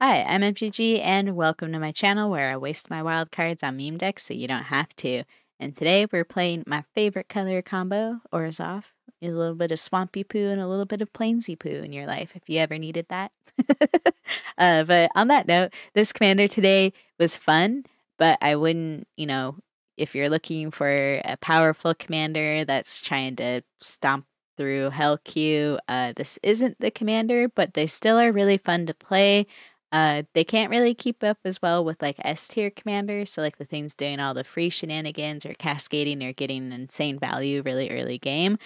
Hi, I'm MGG, and welcome to my channel where I waste my wild cards on meme decks so you don't have to. And today we're playing my favorite color combo, Orzhov. A little bit of Swampy Poo and a little bit of Plainsy Poo in your life if you ever needed that. uh, but on that note, this commander today was fun, but I wouldn't, you know, if you're looking for a powerful commander that's trying to stomp through Hell Q, uh, this isn't the commander, but they still are really fun to play. Uh, they can't really keep up as well with like S tier commanders. So like the things doing all the free shenanigans or cascading or getting insane value really early game,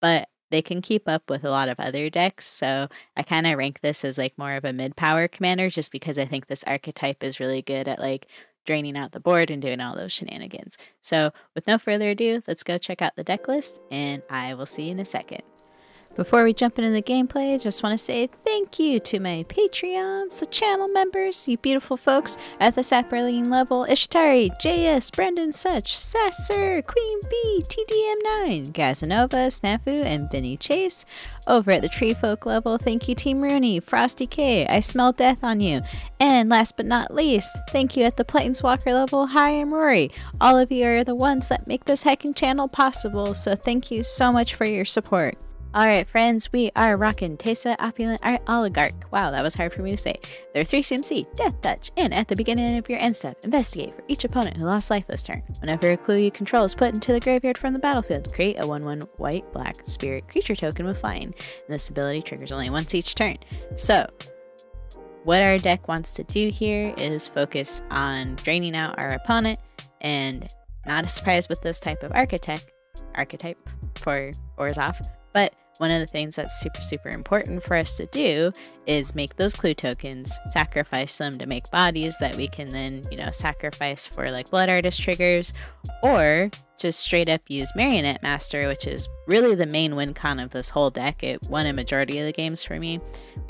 but they can keep up with a lot of other decks. So I kind of rank this as like more of a mid power commander just because I think this archetype is really good at like draining out the board and doing all those shenanigans. So with no further ado, let's go check out the deck list and I will see you in a second. Before we jump into the gameplay, I just want to say thank you to my Patreons, the channel members, you beautiful folks at the Saproline level, Ishtari, JS, Brendan Such, Sasser, Queen B, TDM9, Gazanova, Snafu, and Vinny Chase. Over at the Tree Folk level, thank you Team Rooney, Frosty K, I Smell Death on You. And last but not least, thank you at the Planeswalker level, Hi, I'm Rory. All of you are the ones that make this heckin' channel possible, so thank you so much for your support. Alright, friends, we are rocking Teysa Opulent Art Oligarch. Wow, that was hard for me to say. They're 3 CMC, Death Touch, and at the beginning of your end step, investigate for each opponent who lost life this turn. Whenever a clue you control is put into the graveyard from the battlefield, create a 1 1 white black spirit creature token with flying. And this ability triggers only once each turn. So, what our deck wants to do here is focus on draining out our opponent, and not a surprise with this type of archetype, archetype for Orzhov, but one of the things that's super, super important for us to do is make those clue tokens, sacrifice them to make bodies that we can then, you know, sacrifice for like blood artist triggers, or just straight up use Marionette Master, which is really the main win con of this whole deck. It won a majority of the games for me,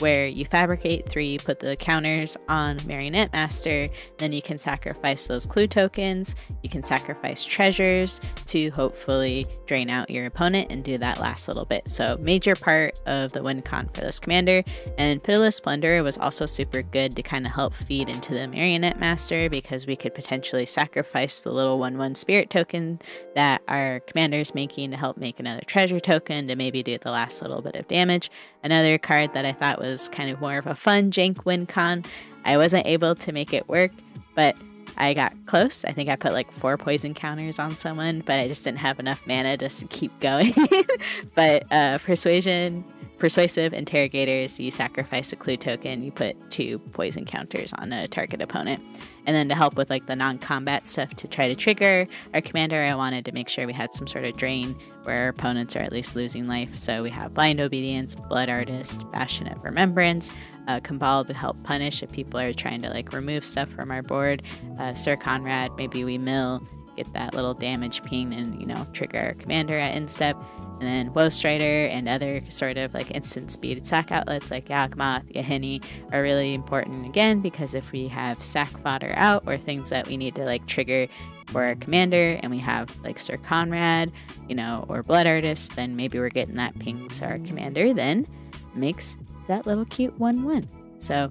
where you fabricate three, put the counters on Marionette Master, then you can sacrifice those clue tokens, you can sacrifice treasures to hopefully drain out your opponent and do that last little bit. So major part of the win con for this commander. And Pitiless Plunderer was also super good to kind of help feed into the Marionette Master because we could potentially sacrifice the little 1-1 spirit token that our commander is making to help make another treasure token to maybe do the last little bit of damage. Another card that I thought was kind of more of a fun jank win con. I wasn't able to make it work, but I got close. I think I put like four poison counters on someone, but I just didn't have enough mana to keep going. but uh, persuasion Persuasive Interrogators, you sacrifice a clue token, you put two poison counters on a target opponent. And then to help with like the non-combat stuff to try to trigger our commander, I wanted to make sure we had some sort of drain where our opponents are at least losing life. So we have Blind Obedience, Blood Artist, Bastion of Remembrance, uh, Cabal to help punish if people are trying to like remove stuff from our board, uh, Syr Konrad, maybe we mill, get that little damage ping and you know trigger our commander at end step. And then Woe Strider and other sort of like instant speed sack outlets like Yawgmoth, Yahenni are really important again because if we have sack fodder out or things that we need to like trigger for our commander and we have like Syr Konrad, you know, or Blood Artist, then maybe we're getting that ping. So our commander then makes that little cute 1 1. So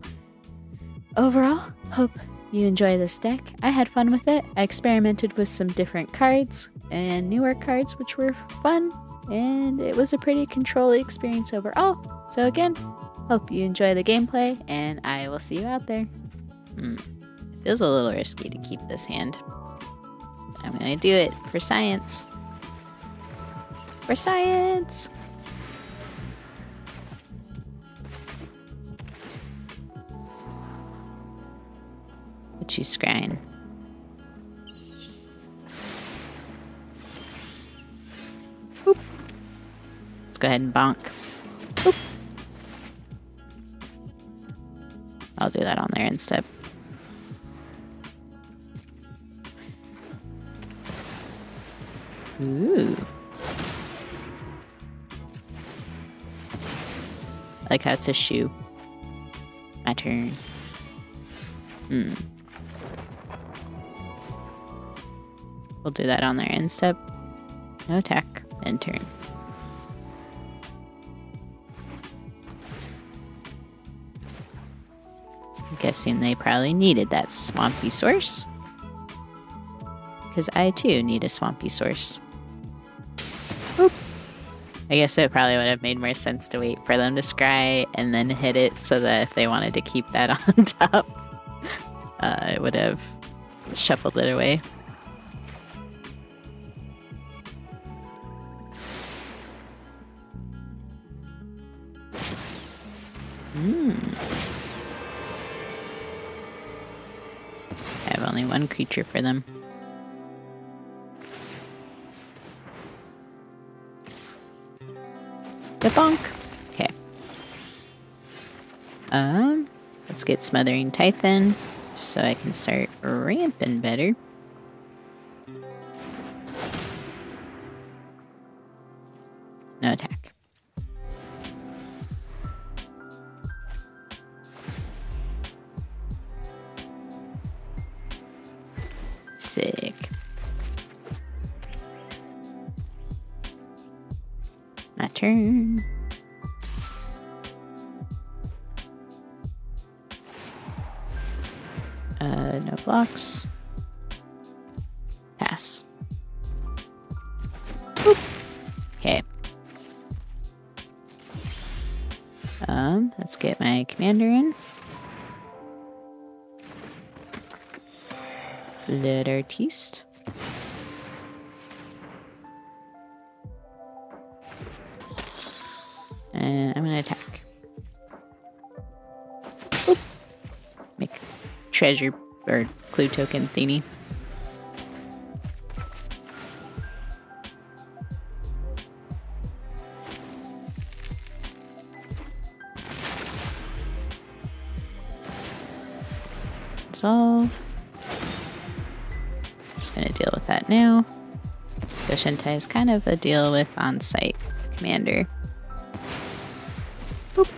overall, hope you enjoy this deck. I had fun with it. I experimented with some different cards and newer cards, which were fun and it was a pretty controlly experience overall. So again, hope you enjoy the gameplay, and I will see you out there. Hmm. It feels a little risky to keep this hand. I'm gonna do it for science. For science! What you scrying? go ahead and bonk. Boop. I'll do that on there instead. Ooh. I like how it's a shoe. My turn. Hmm. We'll do that on there instead. No attack. End turn. I'm guessing they probably needed that swampy source. Because I too need a swampy source. Oop. I guess it probably would have made more sense to wait for them to scry and then hit it so that if they wanted to keep that on top, uh, it would have shuffled it away. One creature for them. The bonk. Okay. Um, let's get Smothering Tithe, so I can start ramping better. Okay. Um, let's get my commander in. Le artiste. And I'm gonna attack. Make treasure or clue token thingy. Deal with that now. Go-Shintai is kind of a deal with on-site commander. Boop.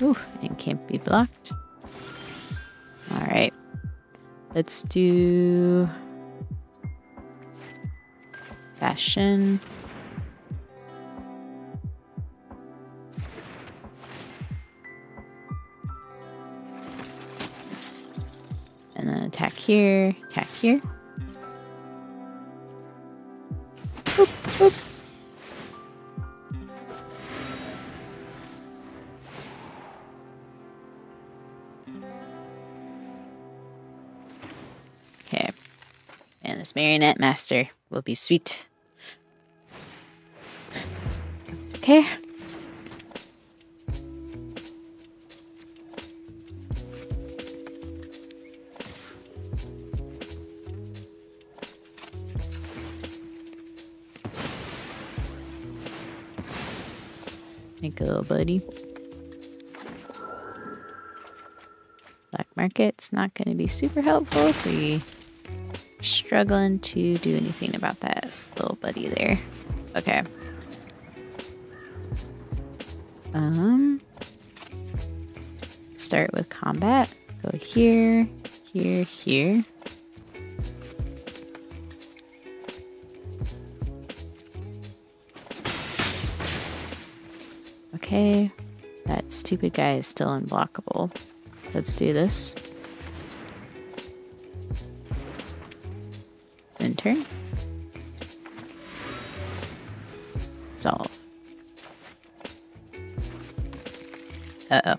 Ooh, and can't be blocked. Alright. Let's do fashion. And then attack here, attack here. Boop, boop. Okay. And this marionette master will be sweet. Okay. Buddy. Black market's not going to be super helpful if we struggling to do anything about that little buddy there. Okay. Um, start with combat. Go here, here, here. That stupid guy is still unblockable. Let's do this. Then turn. Solve. Uh-oh.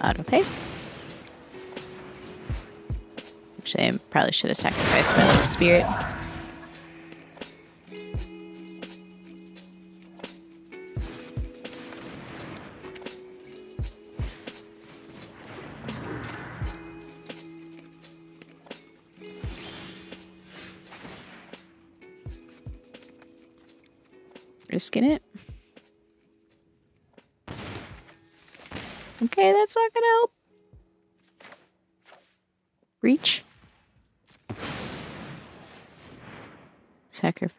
Autopay. Actually, I probably should have sacrificed my little spirit. Risking it. Okay, that's not gonna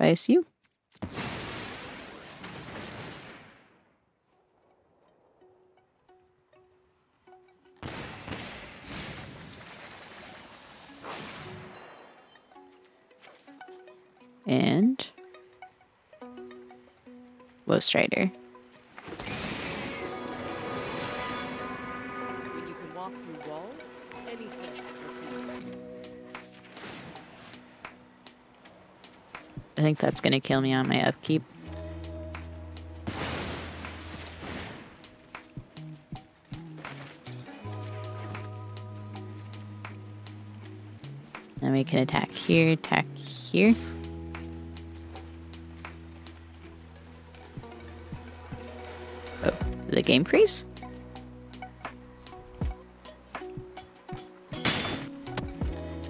I assume. And Ghost Strider. Think that's gonna kill me on my upkeep. Then we can attack here, attack here. Oh, the game freeze?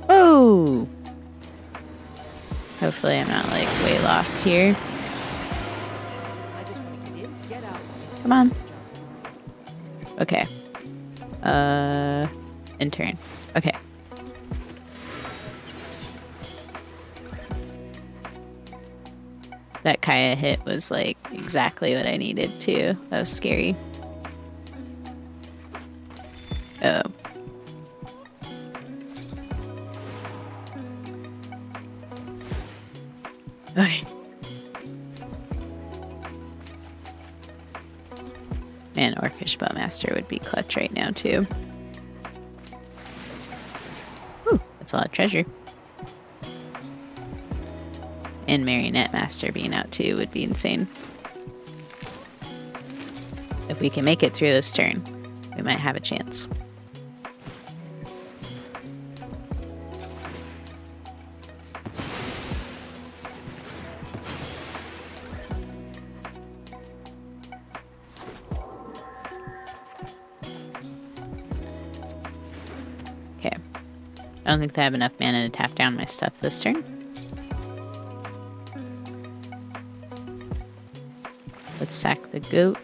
Oh! Hopefully I'm not way lost here. Come on. Okay. Uh, intern. Okay. That Kaya hit was like exactly what I needed too. That was scary. Man, Orcish Bowmaster would be clutch right now too. Ooh, that's a lot of treasure. And Marionette Master being out too would be insane. If we can make it through this turn, we might have a chance. Don't think they have enough mana to tap down my stuff this turn. Let's sack the goat.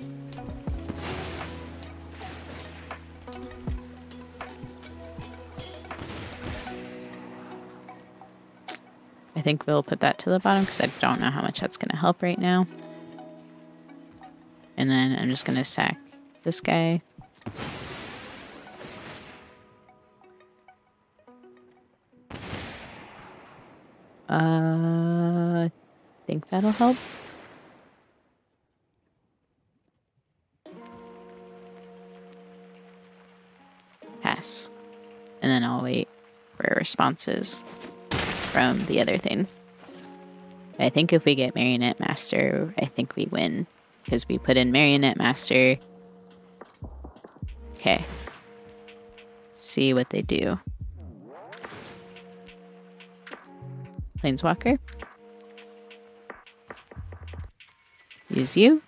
I think we'll put that to the bottom because I don't know how much that's going to help right now. And then I'm just going to sack this guy. That'll help. Pass. And then I'll wait for responses from the other thing. I think if we get Marionette Master, I think we win. Because we put in Marionette Master. Okay. See what they do. Planeswalker. Use you.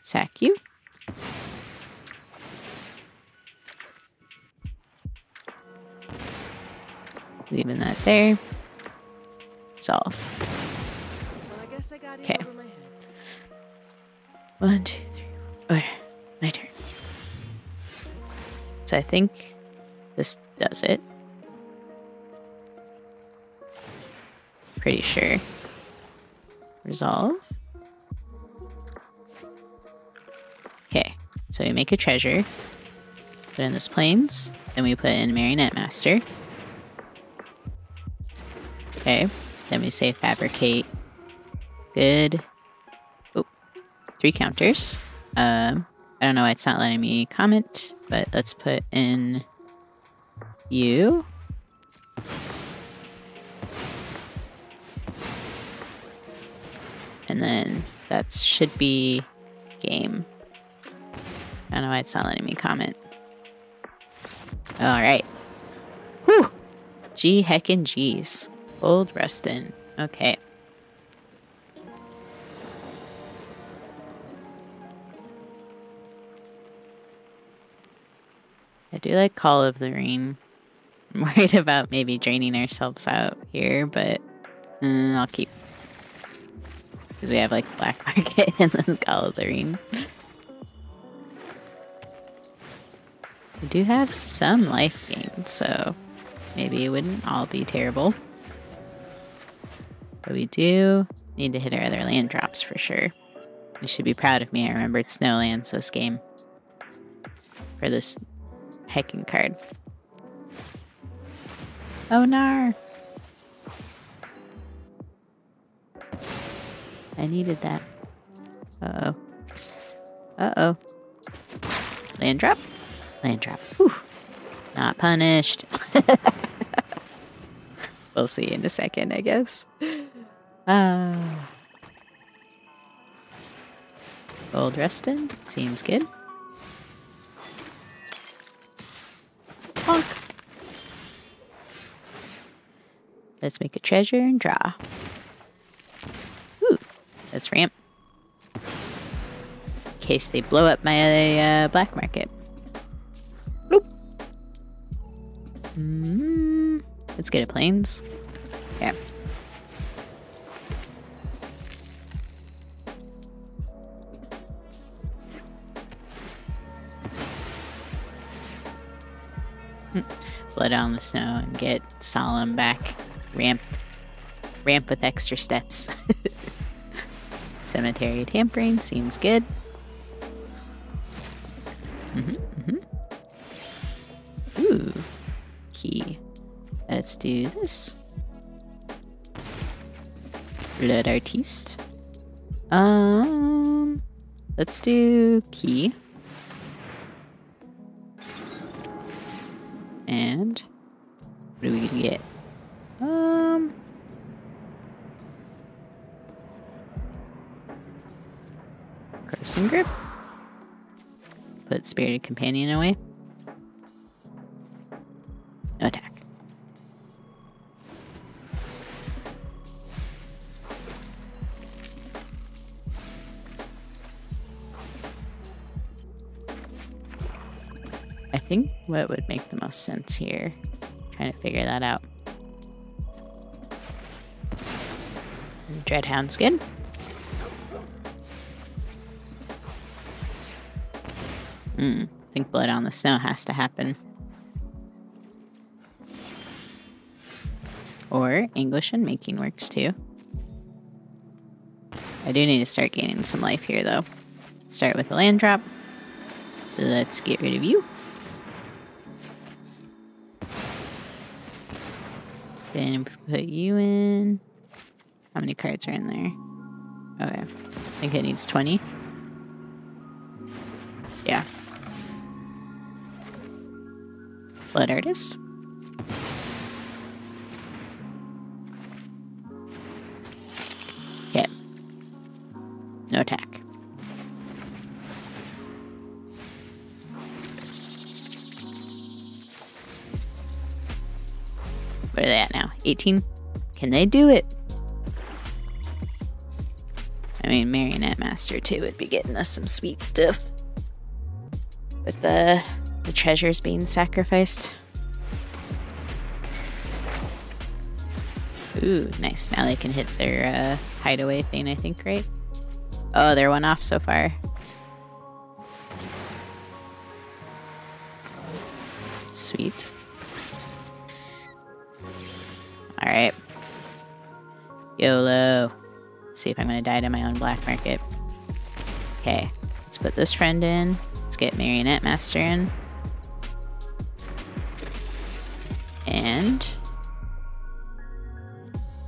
Sack you. Leaving that there. Resolve. Well, I guess I got Okay. One, two, three. Okay, my turn. So I think this does it. Pretty sure. Resolve. So we make a treasure. Put in this planes. Then we put in Marionette Master. Okay, then we say fabricate. Good. Oh, three counters. Um, I don't know why it's not letting me comment, but let's put in you. And then that should be game. I don't know why it's not letting me comment. All right. Whew. G heckin' G's. Old Rustin. Okay. I do like Call of the Ring. I'm worried about maybe draining ourselves out here, but mm, I'll keep. Because we have like Black Market and then Call of the Ring. We do have some life gain, so maybe it wouldn't all be terrible. But we do need to hit our other land drops for sure. You should be proud of me. I remembered Snowlands this game. For this hecking card. Oh no! I needed that. Uh oh. Uh oh. Land drop. Land drop. Whew. Not punished. we'll see in a second, I guess. Uh, Old Rustin seems good. Bonk. Let's make a treasure and draw. Ooh, let's ramp. In case they blow up my uh, black market. Mm, let's get a planes. Yeah. Blood on the snow and get Solemn back. Ramp. Ramp with extra steps. Cemetery tampering seems good. hmm hmm Key. Let's do this. Blood artiste. Um. Let's do key. And what are we gonna get? Um Crossing grip. Put spirited companion away. Make the most sense here. Trying to figure that out. Dreadhound's good. Hmm. I think blood on the snow has to happen. Or Anguished Unmaking works too. I do need to start gaining some life here though. Start with a land drop. So let's get rid of you. Then put you in. How many cards are in there? Okay. I think it needs 20. Yeah. Blood artist. Okay. No attack. 18? Can they do it? I mean, Marionette Master too would be getting us some sweet stuff. With the the treasures being sacrificed. Ooh, nice. Now they can hit their uh, hideaway thing, I think, right? Oh, they're one off so far. See if I'm gonna die to my own black market. Okay, let's put this friend in. Let's get Marionette Master in. And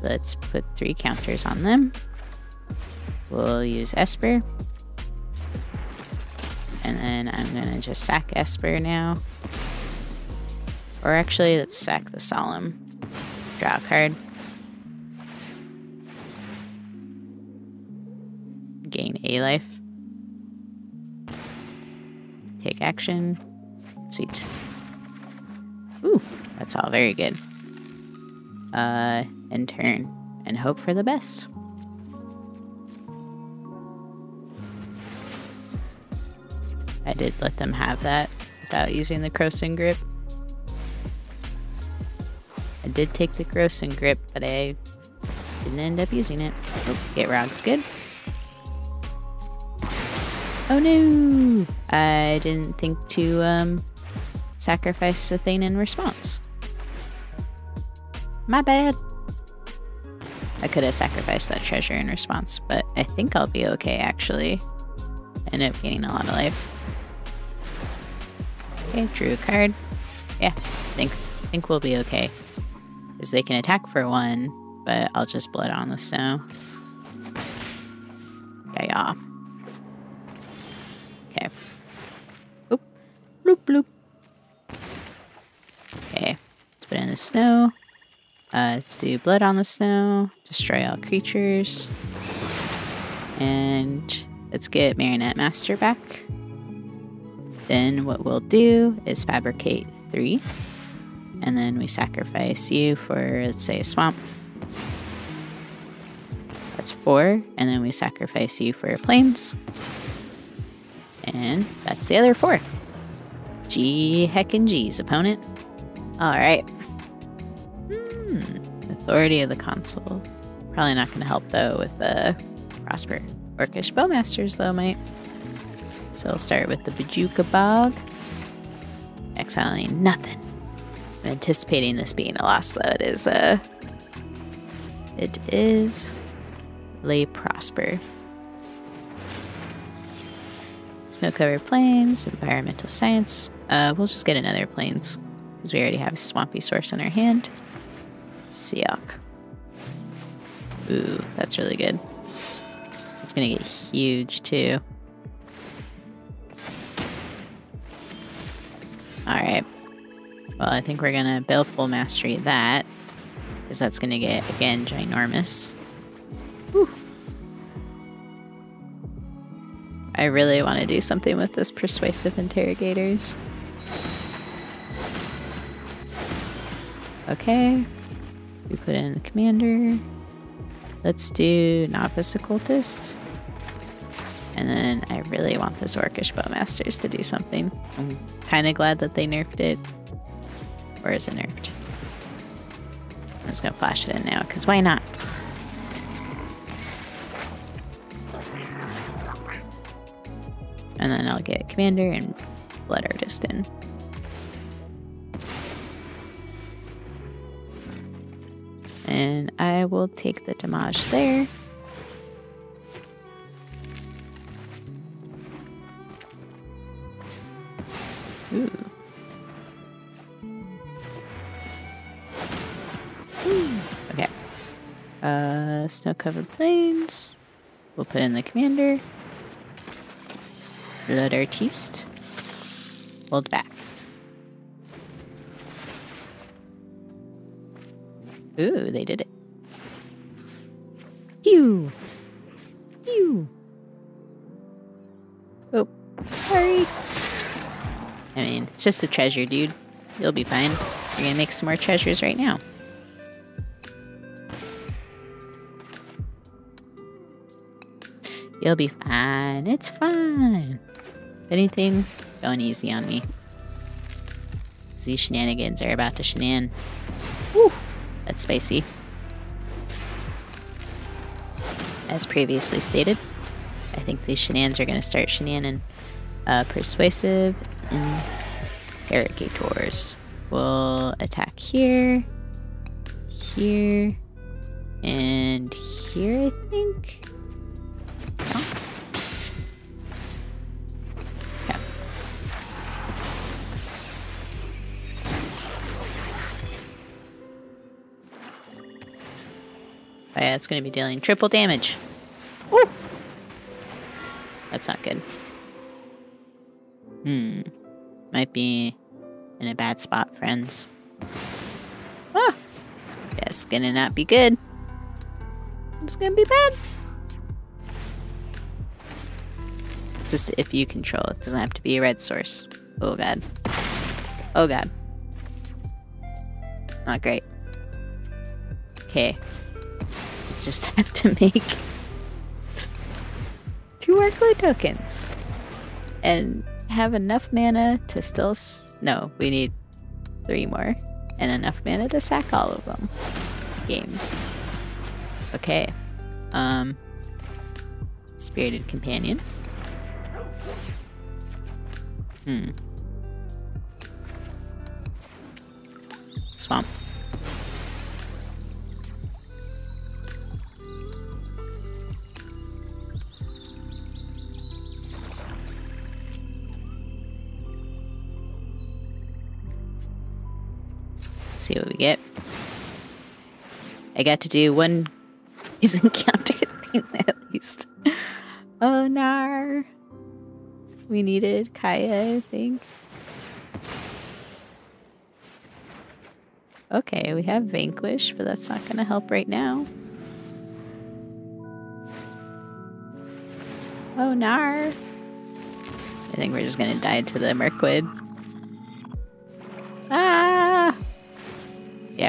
let's put three counters on them. We'll use Esper. And then I'm gonna just sack Esper now. Or actually, let's sack the Solemn. Draw a card. Gain a life. Take action. Sweet. Ooh, that's all very good. Uh, and turn. And hope for the best. I did let them have that without using the Croson grip. I did take the Croson grip, but I didn't end up using it. Oh, get rocks good. Oh no! I didn't think to um, sacrifice a thing in response. My bad. I could have sacrificed that treasure in response, but I think I'll be okay actually. End up gaining a lot of life. Okay, drew a card. Yeah, think think we'll be okay. Because they can attack for one, but I'll just blood on the snow. Yeah, yeah. Bloop, bloop. Okay, let's put in the snow. Uh, let's do blood on the snow. Destroy all creatures. And let's get Marionette Master back. Then what we'll do is fabricate three. And then we sacrifice you for, let's say, a swamp. That's four. And then we sacrifice you for plains. And that's the other four. G heckin' G's, opponent. Alright. Hmm. Authority of the Consuls. Probably not going to help, though, with the Prosper. Orcish Bowmasters, though, might. So we'll start with the Bojuka Bog. Exiling nothing. I'm anticipating this being a loss, though. It is, uh... It is... Lay Prosper. Snow-covered plains, environmental science. Uh, we'll just get another plains, because we already have a swampy source in our hand. Siok. Ooh, that's really good. It's gonna get huge, too. Alright. Well, I think we're gonna Baleful Mastery that. Because that's gonna get, again, ginormous. Whew. I really want to do something with this Persuasive Interrogators. Okay. We put in Commander. Let's do Novice Occultist. And then I really want this Orcish Bowmasters to do something. Mm-hmm. I'm kind of glad that they nerfed it. Or is it nerfed? I'm just going to flash it in now, because why not? And then I'll get Commander and Blood Artist in. And I will take the damage there. Ooh. Okay. Uh, snow-covered plains. We'll put in the commander. Blood artiste. Hold back. Ooh, they did it. Pew! Pew! Oh, sorry. I mean, it's just a treasure, dude. You'll be fine. We're gonna make some more treasures right now. You'll be fine. It's fine. If anything, going easy on me. These shenanigans are about to shenan. Woo! That's spicy. As previously stated, I think these shenanigans are going to start shenaning. Uh, persuasive interrogators will attack here, here, and here, I think. Oh yeah, it's gonna be dealing triple damage. Woo! That's not good. Hmm. Might be in a bad spot, friends. Ah! Yes, gonna not be good. It's gonna be bad. Just if you control it. Doesn't have to be a red source. Oh god. Oh god. Not great. Okay. Just have to make two Arclight tokens. And have enough mana to still... no, we need three more. And enough mana to sack all of them. Games. Okay. Um... Spirited Companion. Hmm. Swamp. Let's see what we get. I got to do one his encounter thing at least. Oh nar. We needed Kaya, I think. Okay, we have Vanquish, but that's not gonna help right now. Oh nar. I think we're just gonna die to the Mirkwood.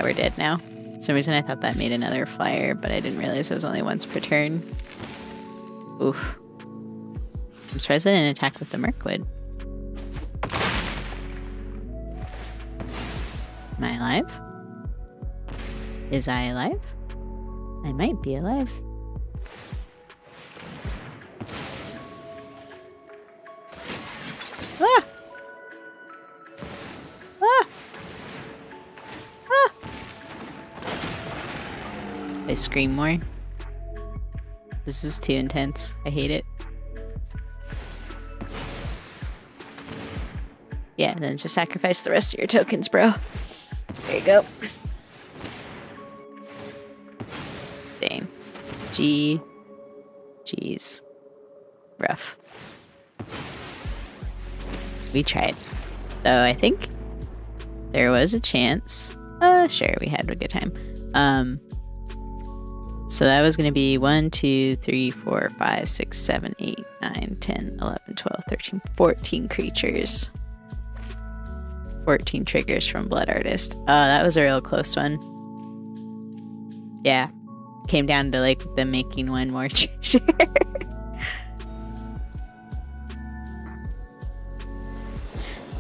Yeah, we're dead now. For some reason I thought that made another flyer, but I didn't realize it was only once per turn. Oof. I'm surprised I didn't attack with the Mirkwood. Am I alive? Is I alive? I might be alive. Scream more. This is too intense. I hate it. Yeah, then just sacrifice the rest of your tokens, bro. There you go. Dang. G. G's. Rough. We tried. Though I think there was a chance. Uh, sure, we had a good time. Um, so that was going to be 1, 2, 3, 4, 5, 6, 7, 8, 9, 10, 11, 12, 13, 14 creatures. 14 triggers from Blood Artist. Oh, that was a real close one. Yeah. Came down to like them making one more treasure.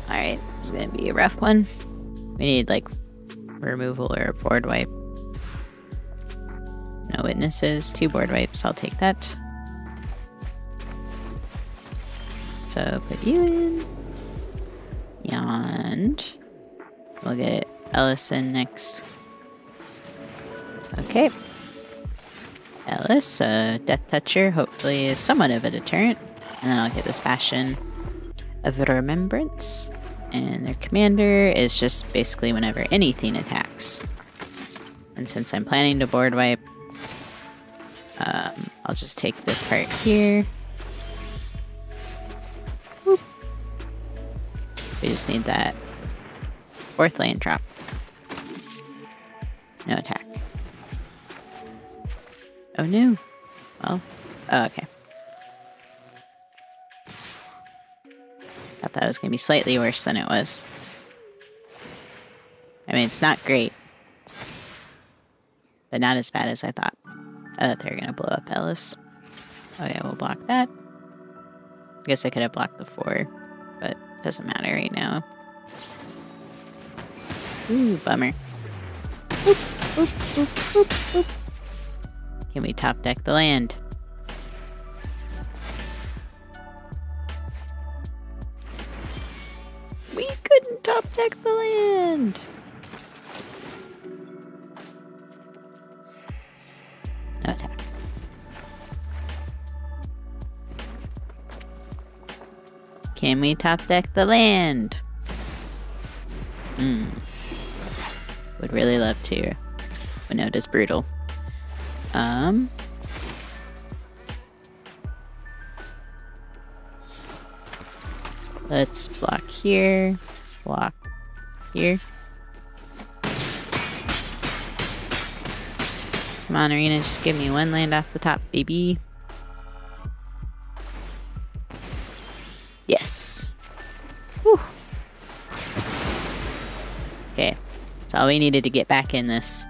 Alright, it's gonna be a rough one. We need like removal or a board wipe. Witnesses, two board wipes, I'll take that. So put you in. And we'll get Ellison next. Okay. Ellis, uh, Death Toucher, hopefully is somewhat of a deterrent. And then I'll get this Bastion of Remembrance. And their commander is just basically whenever anything attacks. And since I'm planning to board wipe, um, I'll just take this part here. We just need that fourth land drop. No attack. Oh no. Well, oh, okay. I thought that was going to be slightly worse than it was. I mean, it's not great. But not as bad as I thought. Uh, I thought they were going to blow up Ellis. Oh yeah, we'll block that. I guess I could have blocked the four, but doesn't matter right now. Ooh, bummer. Oop, oop, oop, Can we top deck the land? We couldn't top deck the land! Can we top deck the land? Hmm. Would really love to. Winota's brutal. Um. Let's block here. Block here. Come on, Arena, just give me one land off the top, baby. Yes. Whew. Okay. That's all we needed to get back in this.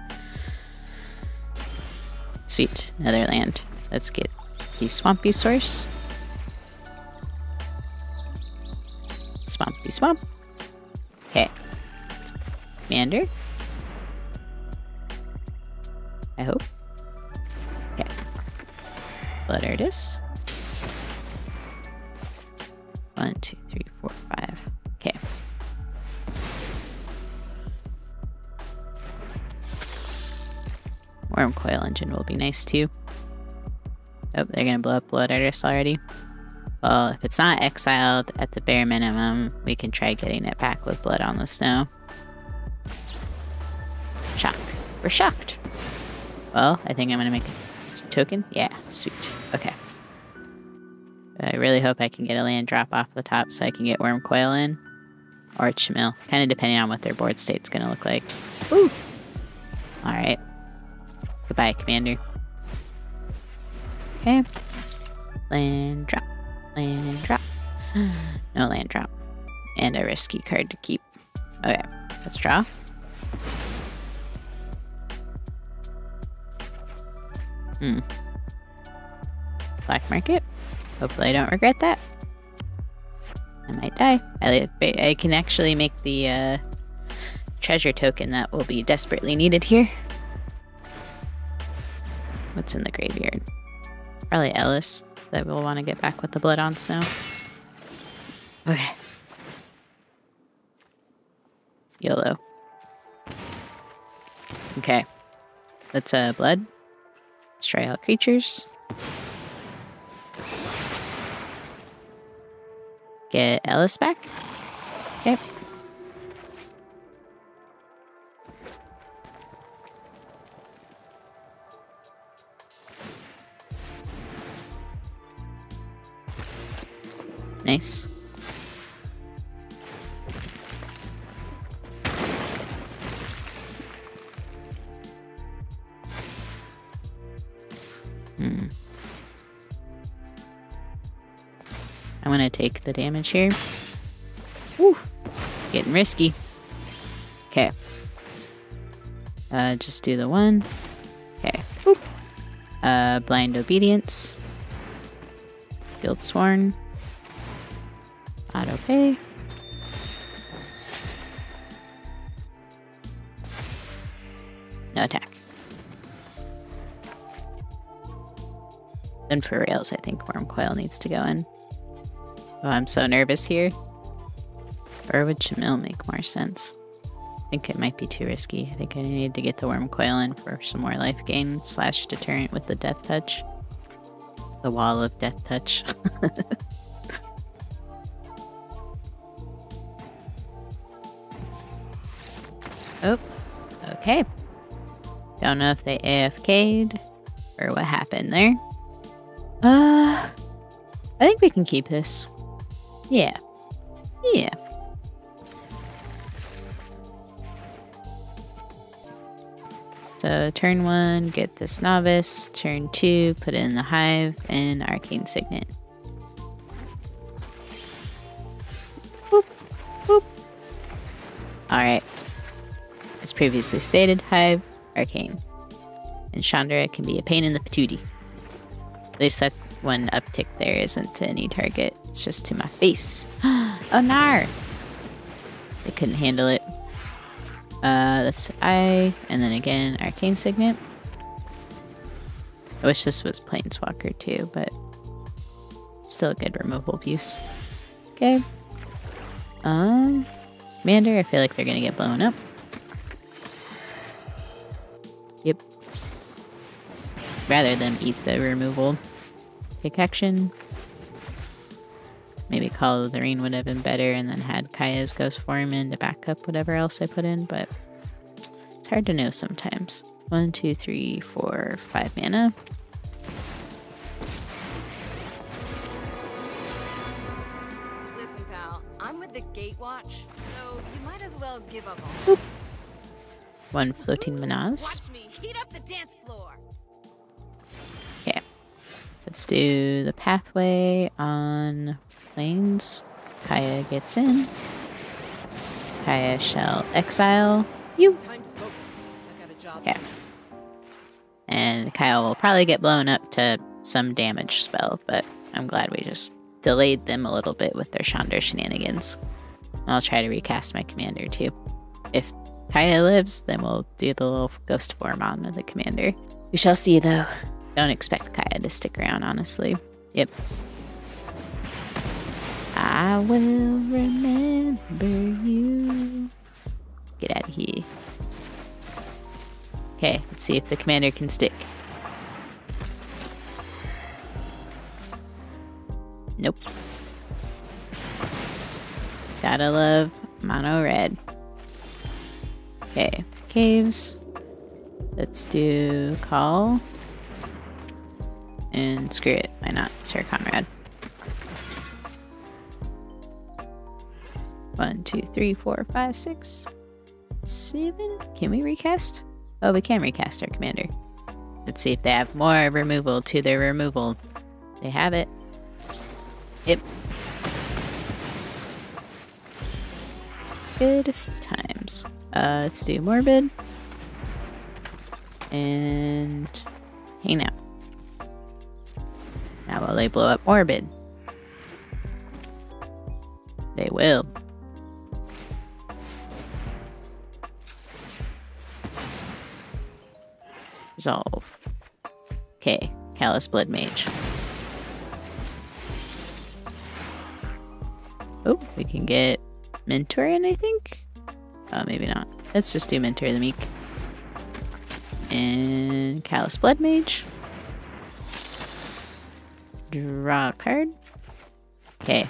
Sweet. Another land. Let's get the Swampy Source. Swampy Swamp. Okay. Commander. I hope. Okay. Blood Artist. Wurmcoil Engine will be nice too. Oh, they're gonna blow up Blood Artist already. Well, if it's not exiled at the bare minimum, we can try getting it back with Blood on the Snow. Shock. We're shocked. Well, I think I'm gonna make a token. Yeah, sweet. Okay. I really hope I can get a land drop off the top so I can get Wurmcoil in. Or Chamil, kind of depending on what their board state's to look like. Ooh! Alright. Goodbye, Commander. Okay. Land drop. Land drop. no land drop. And a risky card to keep. Okay, let's draw. Hmm. Black market. Hopefully I don't regret that. I might die. I, I can actually make the uh, treasure token that will be desperately needed here. What's in the graveyard? Probably Ellis that we'll want to get back with the blood on snow. Okay. YOLO. Okay. That's uh, blood. Let's try out creatures. Get Ellis back. Nice. Hmm. I'm gonna take the damage here. Woo! Getting risky. Okay. Uh, just do the one. Okay. Uh, blind obedience. Guild sworn. Pay. No attack. Then for rails, I think Wurmcoil needs to go in. Oh, I'm so nervous here. Or would Chamil make more sense? I think it might be too risky. I think I need to get the Wurmcoil in for some more life gain slash deterrent with the Death Touch. The wall of Death Touch. Don't know if they AFK'd or what happened there. Uh, I think we can keep this. Yeah. Yeah. So turn one, get this novice. Turn two, put in the hive and arcane signet. Boop, boop. Alright. As previously stated, hive, arcane. And Chandra can be a pain in the patootie. At least that one uptick there isn't to any target. It's just to my face. oh, nar! They couldn't handle it. Uh, that's I, and then again, Arcane Signet. I wish this was Planeswalker too, but still a good removal piece. Okay. Um, Mander, I feel like they're gonna get blown up. Yep. Rather than eat the removal. Take action. Maybe Call of the Rain would have been better and then had Kaya's Ghost Form in to back up whatever else I put in, but it's hard to know sometimes. One, two, three, four, five mana. Listen, pal, I'm with the Gatewatch, so you might as well give up on One floating Manaz. Heat up the dance floor. Okay. Let's do the pathway on planes. Kaya gets in. Kaya shall exile you. Time to focus. I got a job. Yeah. And Kaya will probably get blown up to some damage spell, but I'm glad we just delayed them a little bit with their Chandra shenanigans. I'll try to recast my commander too. If Kaya lives, then we'll do the little ghost form on the commander. We shall see though. Don't expect Kaya to stick around, honestly. Yep. I will remember you. Get out of here. Okay, let's see if the commander can stick. Nope. Gotta love mono red. Okay, caves. Let's do call. And screw it, why not? Syr Konrad. One, two, three, four, five, six, seven. Can we recast? Oh, we can recast our commander. Let's see if they have more removal to their removal. They have it. Yep. Good times. Uh, let's do morbid. And hey now. Now will they blow up morbid? They will. Resolve. Okay, Callous Bloodmage. Oh, we can get Mentor in, I think? Oh, maybe not. Let's just do Mentor the Meek. And Callous Bloodmage. Draw a card. Okay.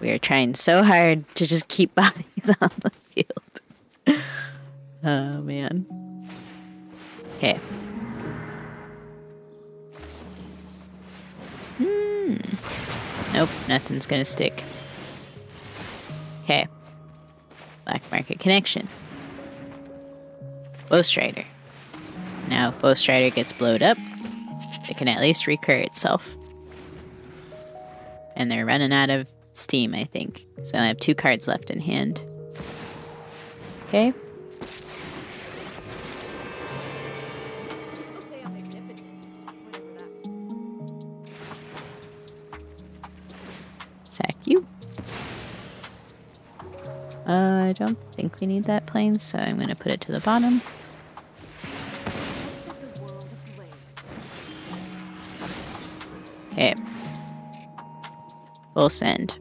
We are trying so hard to just keep bodies on the field. oh, man. Okay. Hmm. Nope, nothing's gonna stick. Okay. Black Market Connection. Foe Strider. Now, if Foe Strider gets blowed up, it can at least recur itself. And they're running out of steam, I think. So I have two cards left in hand. Okay. Sack you. Uh, I don't think we need that plane, so I'm going to put it to the bottom. Okay. We'll send.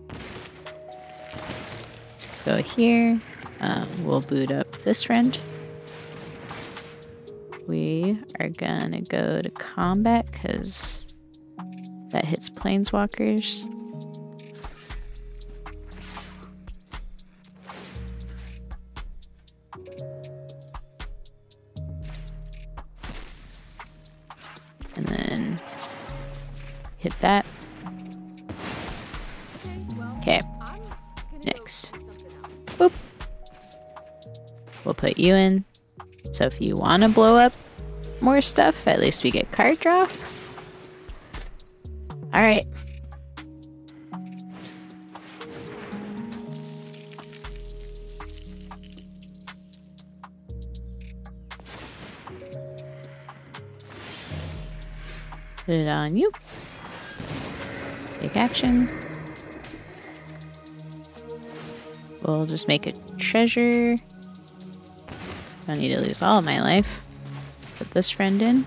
Go here. Um, we'll boot up this friend. We are gonna go to combat because that hits planeswalkers. You in. So if you want to blow up more stuff, at least we get card draw. All right. Put it on you. Take action. We'll just make a treasure. Don't need to lose all of my life. Put this friend in.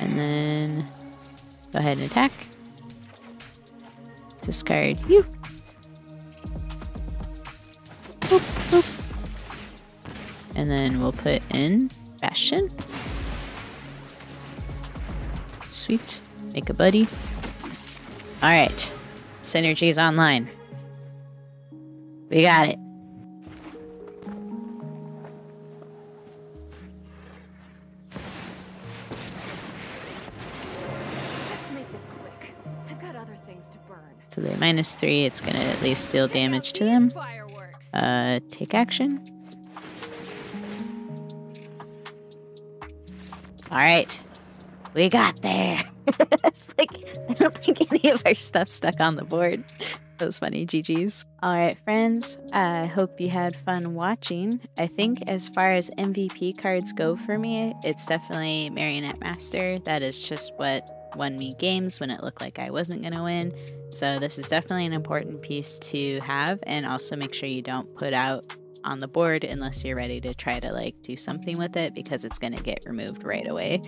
And then go ahead and attack. Discard you. Boop, boop. And then we'll put in Bastion. Sweet. Make a buddy. Alright. Synergy's online. We got it. Minus three, it's gonna at least deal damage to them. Uh, take action. Alright. We got there. it's like, I don't think any of our stuff stuck on the board. Was funny, GG's. Alright, friends. I hope you had fun watching. I think as far as MVP cards go for me, it's definitely Marionette Master. That is just what won me games when it looked like I wasn't going to win. So this is definitely an important piece to have and also make sure you don't put out on the board unless you're ready to try to like do something with it because it's going to get removed right away.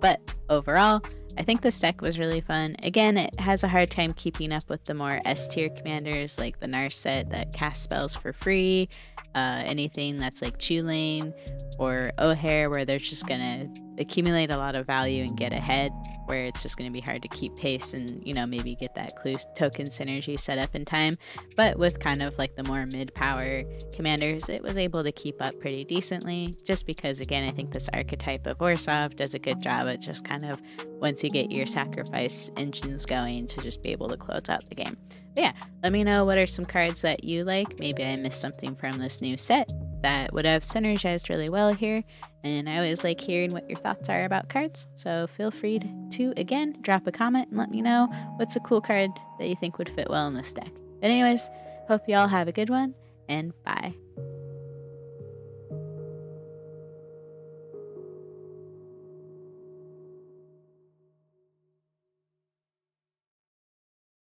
But overall, I think this deck was really fun. Again, it has a hard time keeping up with the more S tier commanders like the Narset that cast spells for free, uh, anything that's like Chulane or O'Hare where they're just gonna accumulate a lot of value and get ahead where it's just to be hard to keep pace and you know maybe get that clue token synergy set up in time. But with kind of like the more mid power commanders it was able to keep up pretty decently just because again i think this archetype of Orzhov does a good job at just kind of once you get your sacrifice engines going to just be able to close out the game But yeah, let me know what are some cards that you like. Maybe I missed something from this new set that would have synergized really well here. And I always like hearing what your thoughts are about cards. So feel free to, again, drop a comment and let me know what's a cool card that you think would fit well in this deck. But anyways, hope you all have a good one and bye.